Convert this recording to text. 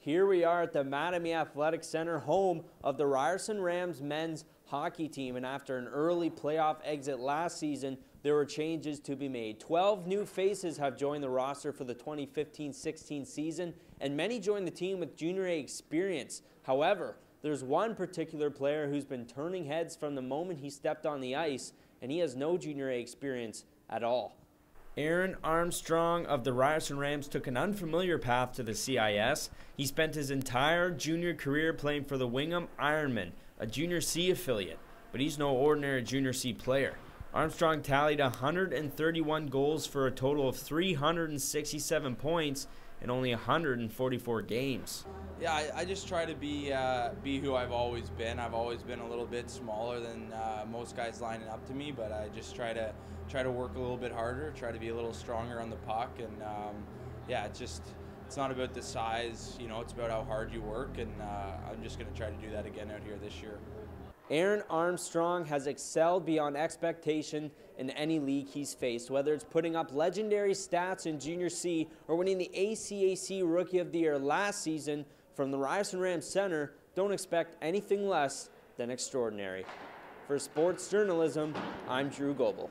Here we are at the Mattamy Athletic Center, home of the Ryerson Rams men's hockey team. And after an early playoff exit last season, there were changes to be made. 12 new faces have joined the roster for the 2015-16 season, and many joined the team with junior A experience. However, there's one particular player who's been turning heads from the moment he stepped on the ice, and he has no junior A experience at all. Aaron Armstrong of the Ryerson Rams took an unfamiliar path to the CIS. He spent his entire junior career playing for the Wingham Ironmen, a Junior C affiliate, but he's no ordinary Junior C player. Armstrong tallied 131 goals for a total of 367 points in only 144 games. Yeah, I, I just try to be uh, be who I've always been. I've always been a little bit smaller than uh, most guys lining up to me, but I just try to try to work a little bit harder, try to be a little stronger on the puck, and um, yeah, it's just it's not about the size, you know, it's about how hard you work, and uh, I'm just going to try to do that again out here this year. Aaron Armstrong has excelled beyond expectation in any league he's faced, whether it's putting up legendary stats in Junior C or winning the ACAC Rookie of the Year last season from the Ryerson Rams Center. Don't expect anything less than extraordinary. For sports journalism, I'm Drew Goebel.